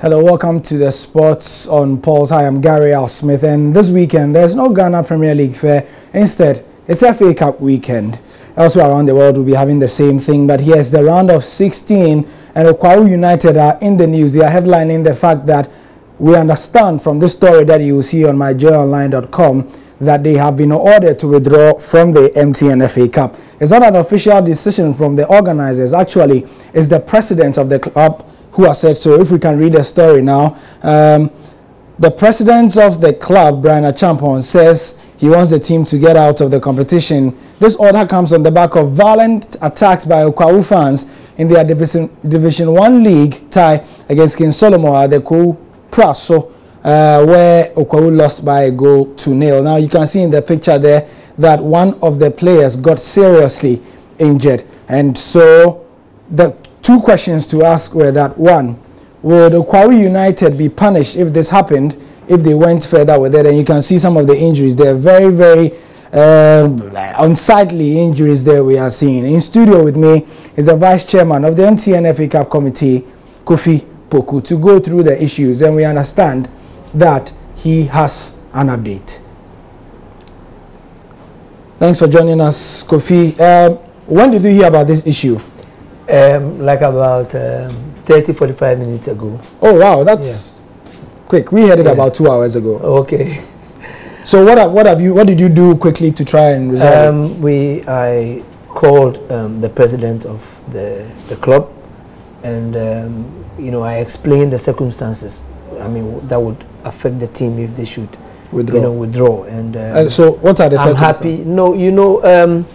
Hello, welcome to the Sports on Pulse. Hi, I'm Gary Al Smith, and this weekend there's no Ghana Premier League fair. Instead, it's FA Cup weekend. Elsewhere around the world, we'll be having the same thing, but here's the round of 16, and Okwawu United are in the news. They are headlining the fact that we understand from this story that you will see on myjoyonline.com that they have been ordered to withdraw from the MTN FA Cup. It's not an official decision from the organizers. Actually, it's the president of the club who has said so. If we can read the story now. Um, the president of the club, Brian Acheampong, says he wants the team to get out of the competition. This order comes on the back of violent attacks by Okwawu fans in their Division, Division 1 league tie against King Solomon at the Kwahu Praso, uh, where Okwawu lost by a goal to nil. Now you can see in the picture there that one of the players got seriously injured. And so the two questions to ask were that one, would Okwawu United be punished if this happened, if they went further with it? And you can see some of the injuries. They're very, very um, unsightly injuries there we are seeing. In studio with me is the vice chairman of the MTN FA Cup committee, Kofi Poku, to go through the issues. And we understand that he has an update. Thanks for joining us, Kofi. Um, when did you hear about this issue? Um, like about um, 30, 45 minutes ago. Oh, wow, that's yeah. quick. We heard it yeah. about two hours ago. Okay. So what have, what have you what did you do quickly to try and resolve um, it? We I called um, the president of the the club, and um, you know I explained the circumstances. I mean that would affect the team if they should withdraw. You know, withdraw. And, um, and so, what are the I'm happy. No, you know, um,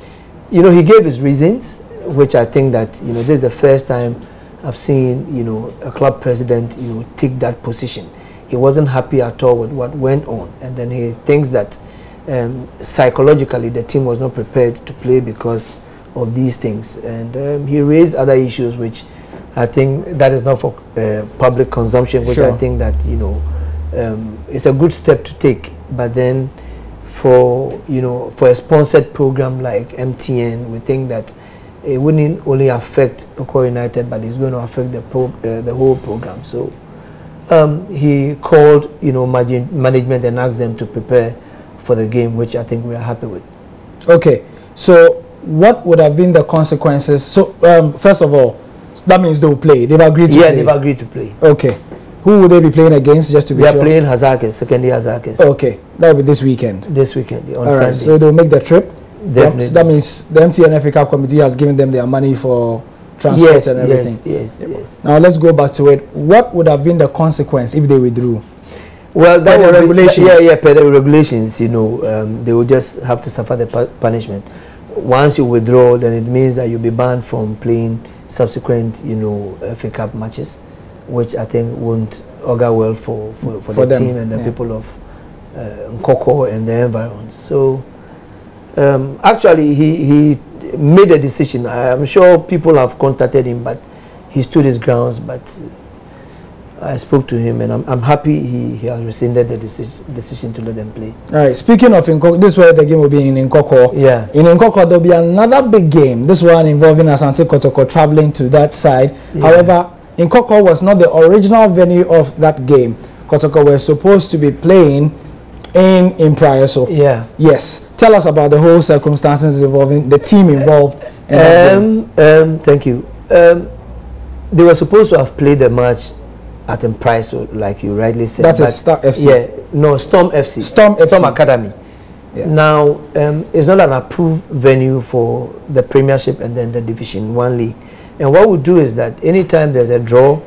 you know, he gave his reasons, which I think that you know this is the first time I've seen you know a club president you know take that position. He wasn't happy at all with what went on, and then he thinks that um, psychologically the team was not prepared to play because of these things, and um, he raised other issues which. I think that is not for uh, public consumption, which sure. I think that you know um, it's a good step to take. But then, for you know, for a sponsored program like MTN, we think that it wouldn't only affect Oko United, but it's going to affect the pro, uh, the whole program. So um, he called you know management and asked them to prepare for the game, which I think we are happy with. Okay, so what would have been the consequences? So um, first of all, that means they will play. They've agreed to yeah, play. Yeah, they've agreed to play. Okay. Who will they be playing against, just to be we sure? We are playing Hasaacas, second year Hazakes. Okay, that will be this weekend. This weekend, on All right, Sunday. so they'll make the trip. Definitely. That means the MTN FA Cup committee has given them their money for transport yes, and everything. Yes, yes, yes. Now let's go back to it. What would have been the consequence if they withdrew? Well, that the regulations. yeah, yeah, per the regulations, you know, um, they will just have to suffer the punishment. Once you withdraw, then it means that you'll be banned from playing subsequent, you know, FA Cup matches, which I think won't augur well for, for, for, for the them, team and the yeah. people of uh, Nkawkaw and the environs. So um, actually, he, he made a decision. I'm sure people have contacted him, but he stood his grounds. But I spoke to him, and I'm, I'm happy he, he has rescinded the decision, decision to let them play. All right. Speaking of Nkawkaw, this is where the game will be in Nkawkaw. Yeah. In Nkawkaw, there'll be another big game. This one involving Asante Kotoko traveling to that side. Yeah. However, Nkawkaw was not the original venue of that game. Kotoko were supposed to be playing in in So Yeah. Yes. Tell us about the whole circumstances involving the team involved. In um, um, thank you. Um, they were supposed to have played the match at Mpraeso, like you rightly said. That's a Star FC. Yeah. No, Storm FC. Storm FC. Storm Academy. Yeah. Now, um, it's not an approved venue for the Premiership and then the Division One league. And what we do is that anytime there's a draw,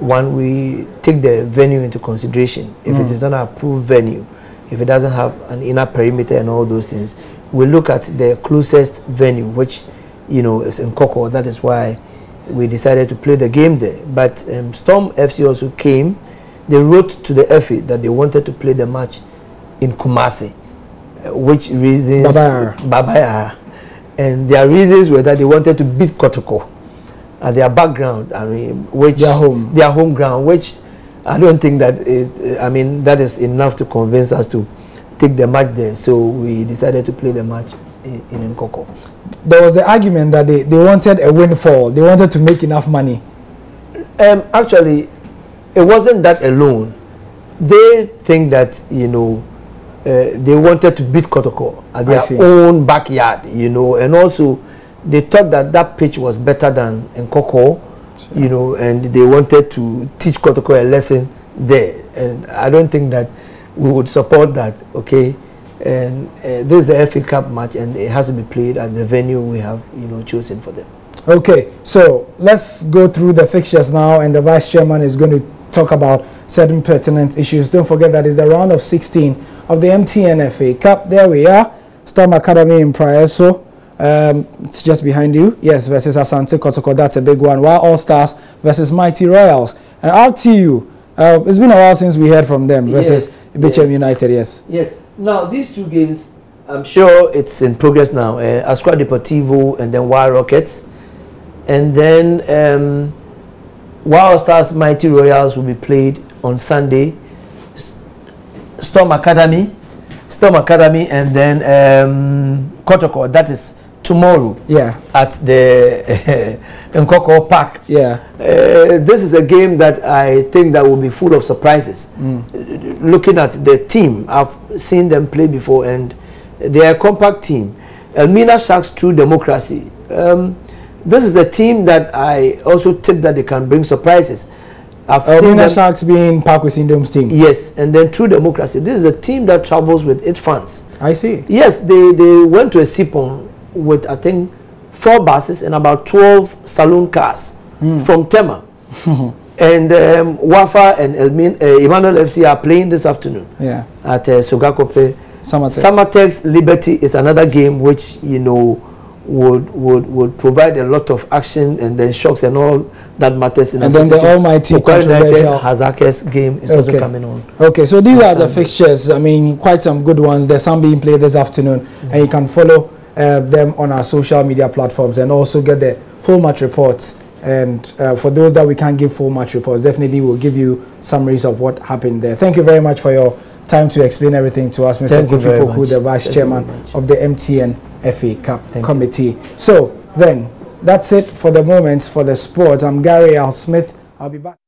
one we take the venue into consideration. If mm. it is not an approved venue, if it doesn't have an inner perimeter and all those things, we look at the closest venue, which you know is in Koko. That is why we decided to play the game there. But um, Storm FC also came. They wrote to the FA that they wanted to play the match in Kumasi, uh, which reasons Baba Yara. Babaya. And their reasons were that they wanted to beat Kotoko at their background, I mean, which their home, their home ground, which I don't think that it, I mean, that is enough to convince us to take the match there. So we decided to play the match in, in Nkawkaw. There was the argument that they, they wanted a windfall. They wanted to make enough money. Um, actually, it wasn't that alone. They think that you know uh, they wanted to beat Kotoko at their own backyard, you know, and also they thought that that pitch was better than Nkawkaw, sure. you know, and they wanted to teach Kotoko a lesson there. And I don't think that we would support that. Okay, and uh, this is the FA Cup match, and it has to be played at the venue we have, you know, chosen for them. Okay, so let's go through the fixtures now, and the vice chairman is going to talk about certain pertinent issues. Don't forget that it's the round of 16 of the MTN FA Cup. There we are. Storm Academy in Praeso. Um, it's just behind you. Yes, versus Asante Kotoko. That's a big one. Wa All Stars versus Mighty Royals. And RTU, uh, it's been a while since we heard from them versus yes, yes. United. Yes. Yes. Now, these two games, I'm sure it's in progress now. Uh, Accra Deportivo and then Wild Rockets. And then um, Wild Stars Mighty Royals will be played on Sunday. Storm Academy, Storm Academy, and then um, Kotoko. That is tomorrow. Yeah. At the uh, Nkawkaw Park. Yeah. Uh, this is a game that I think that will be full of surprises. Mm. Looking at the team, I've seen them play before, and they are a compact team. Elmina Sharks True Democracy. Um, this is the team that I also think that they can bring surprises. I've seen them, Sharks being Park Wesyndom's team. Yes, and then True Democracy. This is a team that travels with its fans. I see. Yes, they, they went to a Sipon with, I think, four buses and about 12 saloon cars mm. from Tema. and um, Wafa and Elmin, uh, Emmanuel FC are playing this afternoon yeah. at uh, Sogakope. Samartex. Samartex Liberty is another game which, you know, would would would provide a lot of action and then shocks and all that matters in and then the almighty controversial Hasaacas game is okay. also coming on okay so these are the fixtures i mean quite some good ones there's some being played this afternoon mm -hmm. and you can follow uh, them on our social media platforms and also get the full match reports and uh, for those that we can't give full match reports definitely we'll give you summaries of what happened there thank you very much for your time to explain everything to us mr kofi poku the vice Thank chairman of the mtn FA Cup Thank Committee. You. So then, that's it for the moment for the sports. I'm Gary Al Smith. I'll be back.